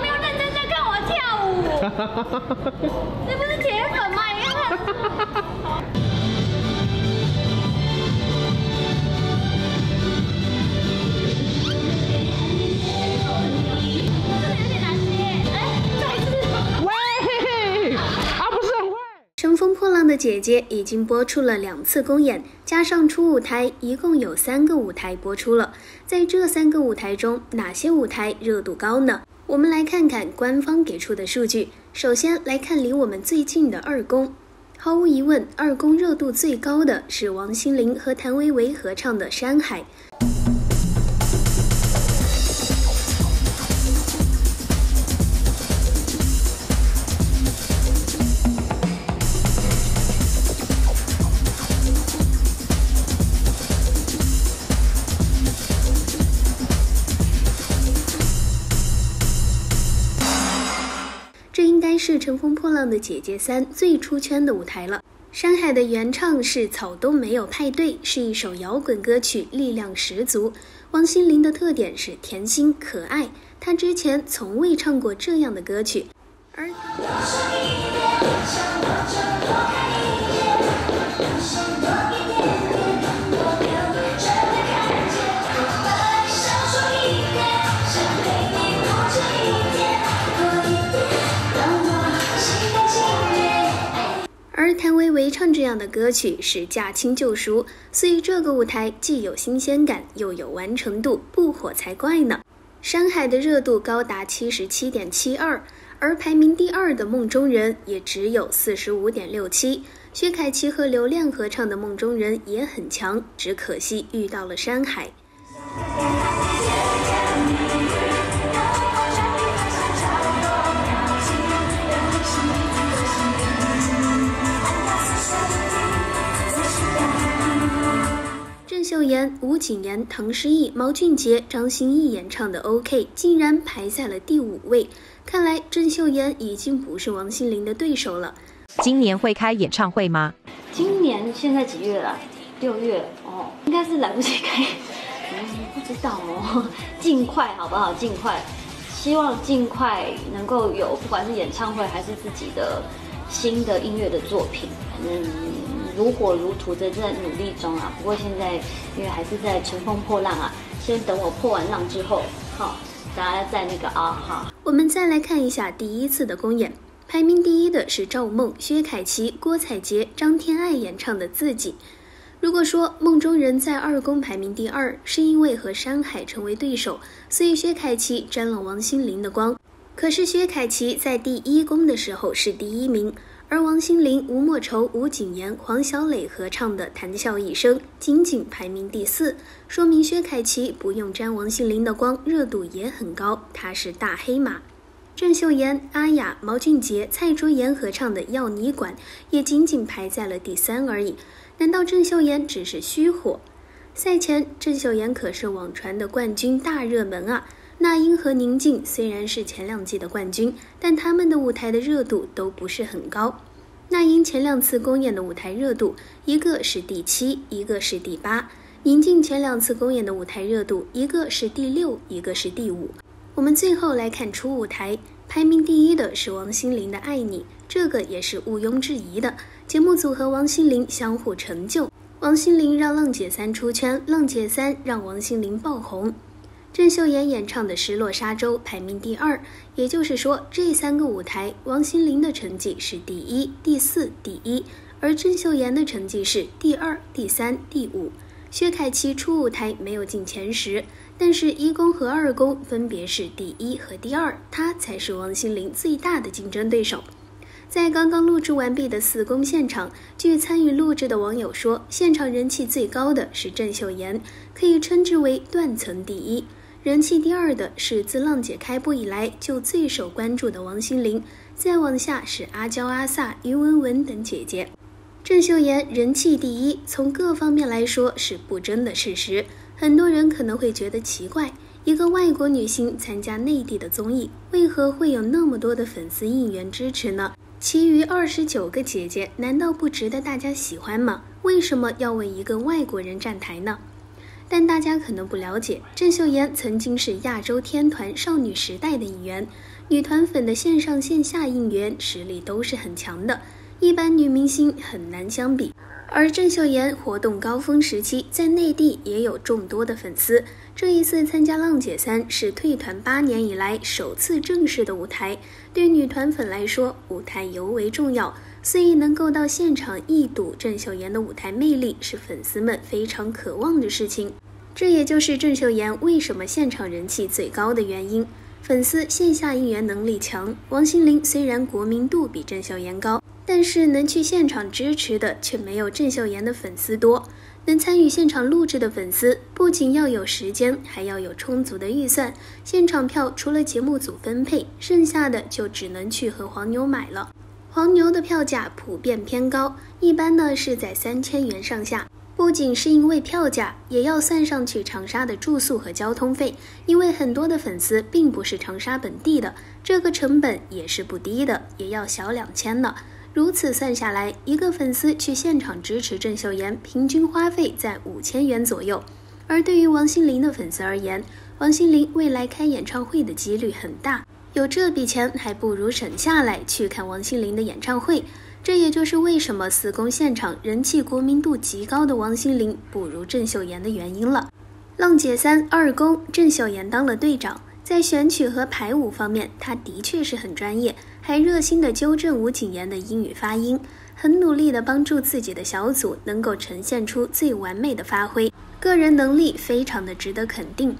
没有认真在看我跳舞。这不是铁粉吗？你看。这有点难接。哎，再一次。《乘风破浪的姐姐》已经播出了两次公演，加上初舞台，一共有三个舞台播出了。在这三个舞台中，哪些舞台热度高呢？我们来看看官方给出的数据。首先来看离我们最近的二宫，毫无疑问，二宫热度最高的是王心凌和谭维维合唱的《山海》。乘风破浪的姐姐三》最出圈的舞台了。山海的原唱是草东没有派对，是一首摇滚歌曲，力量十足。王心凌的特点是甜心可爱，她之前从未唱过这样的歌曲，而。而唱这样的歌曲是驾轻就熟，所以这个舞台既有新鲜感，又有完成度，不火才怪呢。山海的热度高达七十七点七二，而排名第二的梦中人也只有四十五点六七。薛凯琪和刘亮合唱的《梦中人》也很强，只可惜遇到了山海。秀妍、吴谨言、唐诗逸、毛俊杰、张歆艺演唱的《OK》竟然排在了第五位，看来郑秀妍已经不是王心凌的对手了。今年会开演唱会吗？今年现在几月了？六月哦，应该是来不及开，嗯，不知道哦，尽快好不好？尽快，希望尽快能够有，不管是演唱会还是自己的新的音乐的作品，反正如火如荼的在努力中啊。不过现在因为还是在乘风破浪啊，先等我破完浪之后，好，大家在那个啊好。我们再来看一下第一次的公演，排名第一的是赵梦、薛凯琪、郭采洁、张天爱演唱的《自己》。如果说梦中人在二宫排名第二，是因为和山海成为对手，所以薛凯琪沾了王心凌的光。可是薛凯琪在第一宫的时候是第一名，而王心凌、吴莫愁、吴谨言、黄小磊合唱的《谈笑一生》仅仅排名第四，说明薛凯琪不用沾王心凌的光，热度也很高，她是大黑马。郑秀妍、阿雅、毛俊杰、蔡卓妍合唱的《要你管》也仅仅排在了第三而已。难道郑秀妍只是虚火？赛前，郑秀妍可是网传的冠军大热门啊！那英和宁静虽然是前两季的冠军，但他们的舞台的热度都不是很高。那英前两次公演的舞台热度，一个是第七，一个是第八；宁静前两次公演的舞台热度，一个是第六，一个是第五。我们最后来看初舞台，排名第一的是王心凌的《爱你》，这个也是毋庸置疑的。节目组和王心凌相互成就，王心凌让浪姐三出圈，浪姐三让王心凌爆红。郑秀妍演唱的《失落沙洲》排名第二，也就是说这三个舞台，王心凌的成绩是第一、第四、第一，而郑秀妍的成绩是第二、第三、第五。薛凯琪初舞台没有进前十，但是一宫和二宫分别是第一和第二，她才是王心凌最大的竞争对手。在刚刚录制完毕的四宫现场，据参与录制的网友说，现场人气最高的是郑秀妍，可以称之为断层第一；人气第二的是自浪姐开播以来就最受关注的王心凌，再往下是阿娇、阿 sa、于文文等姐姐。郑秀妍人气第一，从各方面来说是不争的事实。很多人可能会觉得奇怪，一个外国女星参加内地的综艺，为何会有那么多的粉丝应援支持呢？其余二十九个姐姐难道不值得大家喜欢吗？为什么要为一个外国人站台呢？但大家可能不了解，郑秀妍曾经是亚洲天团少女时代的一员，女团粉的线上线下应援实力都是很强的，一般女明星很难相比。而郑秀妍活动高峰时期，在内地也有众多的粉丝。这一次参加《浪姐三》是退团八年以来首次正式的舞台，对女团粉来说，舞台尤为重要。所以能够到现场一睹郑秀妍的舞台魅力，是粉丝们非常渴望的事情。这也就是郑秀妍为什么现场人气最高的原因。粉丝线下应援能力强，王心凌虽然国民度比郑秀妍高，但是能去现场支持的却没有郑秀妍的粉丝多。能参与现场录制的粉丝，不仅要有时间，还要有充足的预算。现场票除了节目组分配，剩下的就只能去和黄牛买了。黄牛的票价普遍偏高，一般呢是在三千元上下。不仅是因为票价，也要算上去长沙的住宿和交通费，因为很多的粉丝并不是长沙本地的，这个成本也是不低的，也要小两千呢。如此算下来，一个粉丝去现场支持郑秀妍，平均花费在五千元左右。而对于王心凌的粉丝而言，王心凌未来开演唱会的几率很大。有这笔钱，还不如省下来去看王心凌的演唱会。这也就是为什么四公现场人气、国民度极高的王心凌不如郑秀妍的原因了。浪姐三二公，郑秀妍当了队长，在选曲和排舞方面，他的确是很专业，还热心的纠正吴谨言的英语发音，很努力的帮助自己的小组能够呈现出最完美的发挥，个人能力非常的值得肯定。